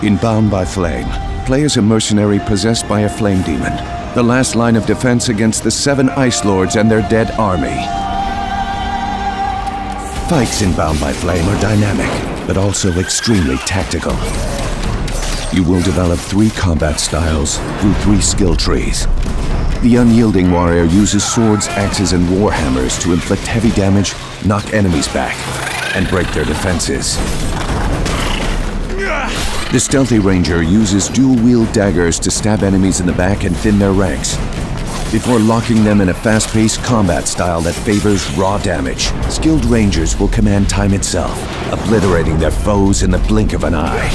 In Bound by Flame, play as a mercenary possessed by a flame demon. The last line of defense against the seven Ice Lords and their dead army. Fights in Bound by Flame are dynamic, but also extremely tactical. You will develop three combat styles through three skill trees. The unyielding warrior uses swords, axes, and warhammers to inflict heavy damage, knock enemies back, and break their defenses. The stealthy ranger uses dual-wield daggers to stab enemies in the back and thin their ranks, before locking them in a fast-paced combat style that favors raw damage. Skilled rangers will command time itself, obliterating their foes in the blink of an eye.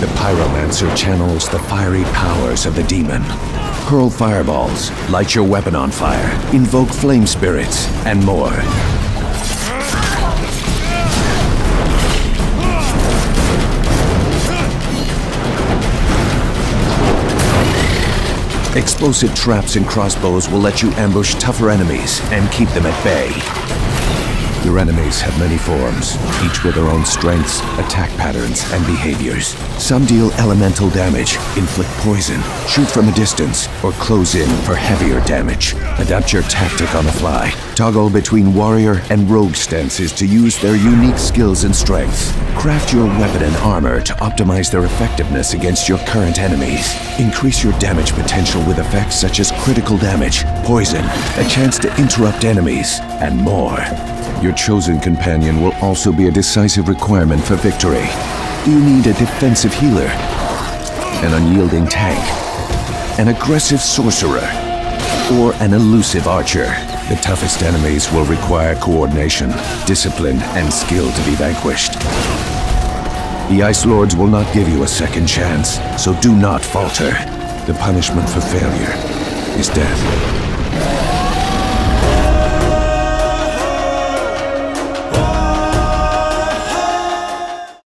The pyromancer channels the fiery powers of the demon. Hurl fireballs, light your weapon on fire, invoke flame spirits, and more. Explosive traps and crossbows will let you ambush tougher enemies and keep them at bay. Your enemies have many forms, each with their own strengths, attack patterns, and behaviors. Some deal elemental damage, inflict poison, shoot from a distance, or close in for heavier damage. Adapt your tactic on the fly. Toggle between warrior and rogue stances to use their unique skills and strengths. Craft your weapon and armor to optimize their effectiveness against your current enemies. Increase your damage potential with effects such as critical damage, poison, a chance to interrupt enemies, and more. Your chosen companion will also be a decisive requirement for victory. You need a defensive healer? An unyielding tank? An aggressive sorcerer? Or an elusive archer? The toughest enemies will require coordination, discipline, and skill to be vanquished. The Ice Lords will not give you a second chance, so do not falter. The punishment for failure is death.